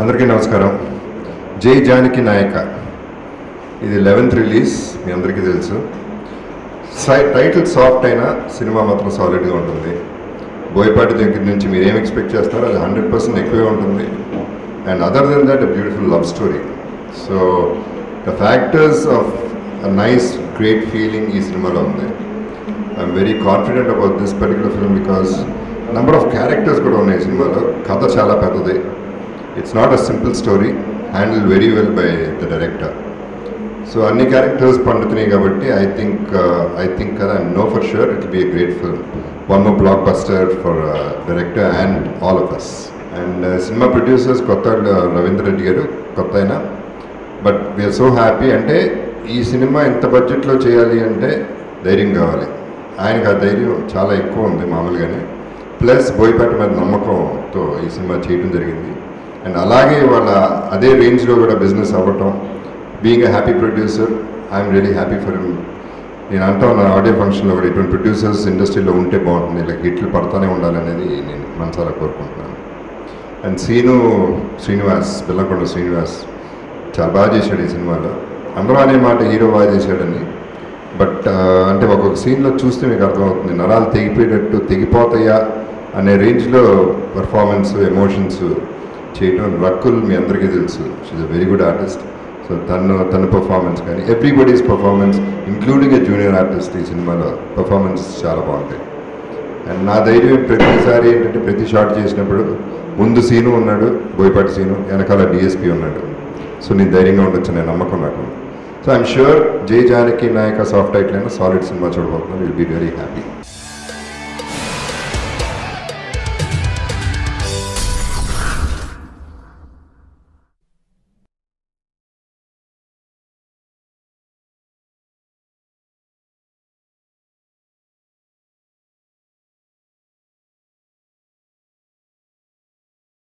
అందరికీ నమస్కారం. జై జానకి నాయక. ఇది లెవెన్త్ రిలీజ్ మీ అందరికీ తెలుసు. సై టైటిల్ సాఫ్ట్ అయినా సినిమా మాత్రం సాలిడ్గా ఉంటుంది. బోయపాటి దగ్గర నుంచి మీరు ఏం ఎక్స్పెక్ట్ చేస్తారో అది హండ్రెడ్ పర్సెంట్ ఎక్కువే ఉంటుంది. And other than that beautiful love story so the factors of a nice great feeling ఈ సినిమాలో ఉంది. I'm very confident about this particular film because number of characters కూడా ఉన్నాయి సినిమాలో. కథ చాలా పెద్దది. It's not a simple story handle very well by the director so అన్ని క్యారెక్టర్స్ పండుతున్నాయి కాబట్టి ఐ థింక్ ఐ థింక్ కదా I know for sure it be a great film one మో blockbuster for director and all of us and cinema producers కొత్త uh, Ravindra Reddy గారు కొత్త అయినా but we are so happy అంటే ఈ సినిమా ఎంత బడ్జెట్లో చేయాలి అంటే ధైర్యం కావాలి. ఆయనకు ఆ ధైర్యం చాలా ఎక్కువ ఉంది మామూలుగానే. ప్లస్ బోయపాటి మీద నమ్మకంతో ఈ సినిమా చేయడం జరిగింది. అండ్ అలాగే వాళ్ళ అదే రేంజ్లో కూడా బిజినెస్ అవ్వటం being a happy producer I'm really happy for him నేను అంటా నా ఆడియో ఫంక్షన్లో కూడా ఇటువంటి ప్రొడ్యూసర్స్ ఇండస్ట్రీలో ఉంటే బాగుంటుంది. ఇలా హిట్లు పడతానే ఉండాలనేది నేను మనసారా కోరుకుంటున్నాను. అండ్ శ్రీను శ్రీనివాస్ పిల్లకొండ శ్రీనివాస్ చాలా బాగా చేశాడు ఈ సినిమాలో. అందరూ అనే మాట హీరో బాగా చేశాడని. బట్ అంటే ఒక్కొక్క సీన్లో చూస్తే మీకు అర్థమవుతుంది నరాలు తెగిపోయేటట్టు తెగిపోతాయా అనే రేంజ్లో పర్ఫార్మెన్స్ ఎమోషన్స్ చేయడం రక్కుల్ మీ అందరికీ తెలుసు. She's a very good artist so తను తన పర్ఫార్మెన్స్ కానీ everybody's performance including a junior artist ఈ సినిమాలో పర్ఫార్మెన్స్ చాలా బాగుంటాయి. అండ్ నా ధైర్యం ప్రతిసారి ఏంటంటే ప్రతి షాట్ చేసినప్పుడు ముందు సీను ఉన్నాడు బోయపాటి సీను వెనకాల డిఎస్పీ ఉన్నాడు. సో నేను ధైర్యంగా ఉండొచ్చు నేను నమ్మకం నాకు so I'm sure Jai Janaki Nayaka soft title solid cinema చూడబోతున్నాను విల్ బీ వెరీ హ్యాపీ